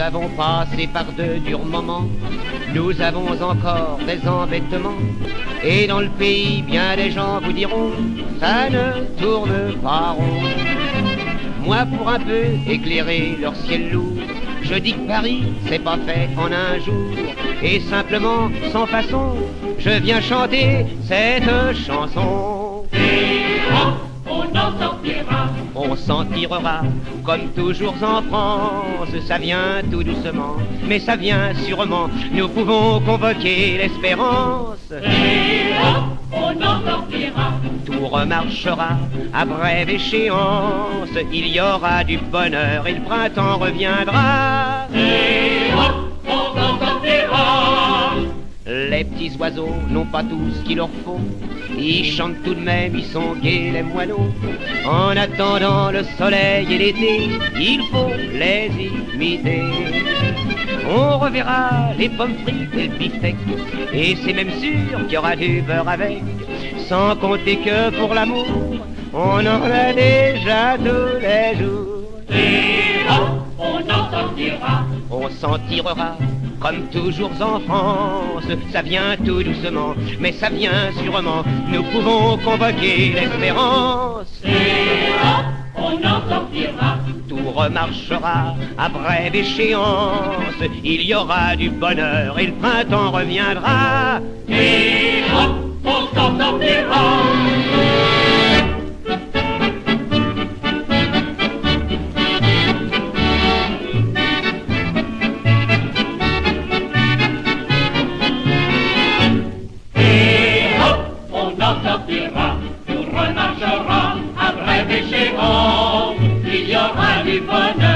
avons passé par de durs moments, nous avons encore des embêtements. Et dans le pays, bien des gens vous diront, ça ne tourne pas rond. Moi, pour un peu éclairer leur ciel lourd, je dis que Paris, c'est pas fait en un jour. Et simplement, sans façon, je viens chanter cette chanson. On s'en tirera, comme toujours en France, ça vient tout doucement, mais ça vient sûrement, nous pouvons convoquer l'espérance. on en sortira. Tout remarchera à brève échéance, il y aura du bonheur et le printemps reviendra. on en sortira. Les petits oiseaux n'ont pas tout ce qu'il leur faut. Ils chantent tout de même, ils sont gais les moineaux. En attendant le soleil et l'été, il faut les imiter. On reverra les pommes frites et le beefsteak, et c'est même sûr qu'il y aura du beurre avec. Sans compter que pour l'amour, on en a déjà tous les jours. Et on en sortira. On s'en tirera comme toujours en France, ça vient tout doucement, mais ça vient sûrement. Nous pouvons convoquer l'espérance. Et hop, on en sortira. Tout remarchera à brève échéance. Il y aura du bonheur et le printemps reviendra. Et hop, on s'en sortira. Remarchera à brève échéance. Il y aura du bonheur.